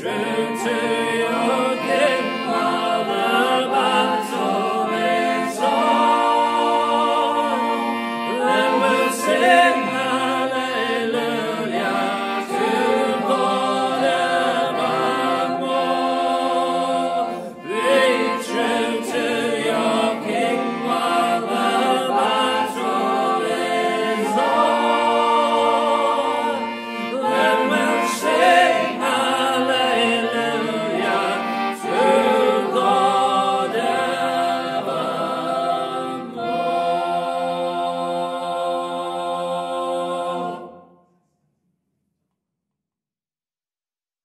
treasure.